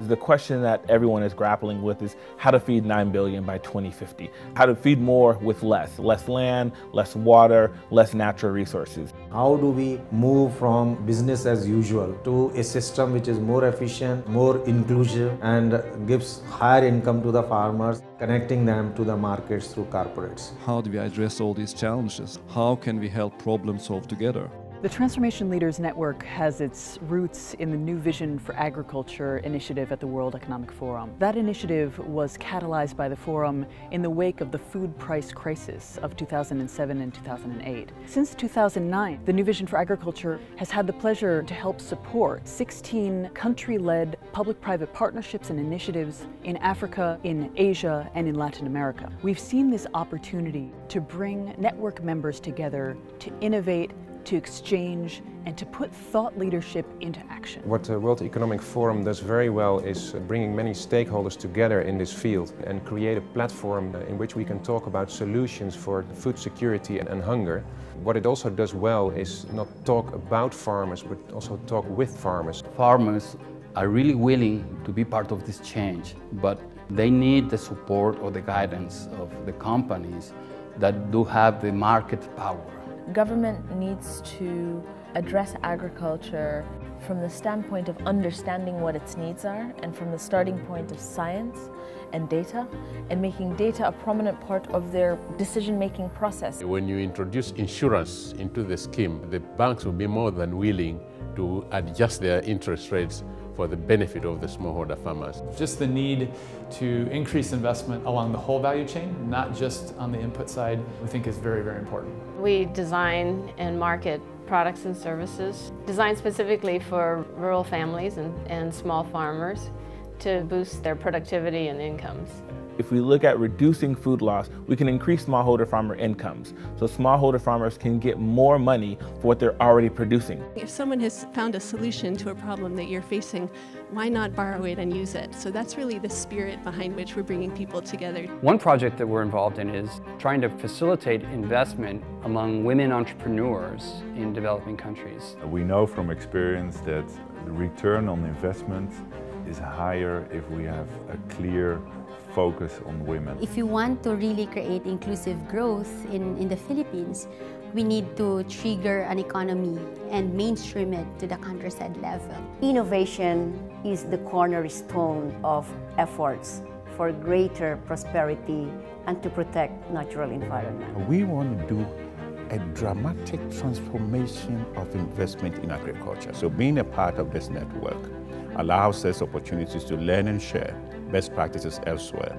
The question that everyone is grappling with is how to feed 9 billion by 2050. How to feed more with less. Less land, less water, less natural resources. How do we move from business as usual to a system which is more efficient, more inclusive and gives higher income to the farmers, connecting them to the markets through corporates. How do we address all these challenges? How can we help problem solve together? The Transformation Leaders Network has its roots in the New Vision for Agriculture initiative at the World Economic Forum. That initiative was catalyzed by the forum in the wake of the food price crisis of 2007 and 2008. Since 2009, the New Vision for Agriculture has had the pleasure to help support 16 country-led public-private partnerships and initiatives in Africa, in Asia, and in Latin America. We've seen this opportunity to bring network members together to innovate to exchange, and to put thought leadership into action. What the World Economic Forum does very well is uh, bringing many stakeholders together in this field and create a platform uh, in which we can talk about solutions for food security and hunger. What it also does well is not talk about farmers, but also talk with farmers. Farmers are really willing to be part of this change, but they need the support or the guidance of the companies that do have the market power. Government needs to address agriculture from the standpoint of understanding what its needs are and from the starting point of science and data and making data a prominent part of their decision-making process. When you introduce insurance into the scheme, the banks will be more than willing to adjust their interest rates for the benefit of the smallholder farmers. Just the need to increase investment along the whole value chain, not just on the input side, we think is very, very important. We design and market products and services designed specifically for rural families and, and small farmers to boost their productivity and incomes. If we look at reducing food loss, we can increase smallholder farmer incomes. So smallholder farmers can get more money for what they're already producing. If someone has found a solution to a problem that you're facing, why not borrow it and use it? So that's really the spirit behind which we're bringing people together. One project that we're involved in is trying to facilitate investment among women entrepreneurs in developing countries. We know from experience that the return on investment is higher if we have a clear focus on women. If you want to really create inclusive growth in, in the Philippines, we need to trigger an economy and mainstream it to the countryside level. Innovation is the cornerstone of efforts for greater prosperity and to protect natural environment. We want to do a dramatic transformation of investment in agriculture. So being a part of this network allows us opportunities to learn and share best practices elsewhere.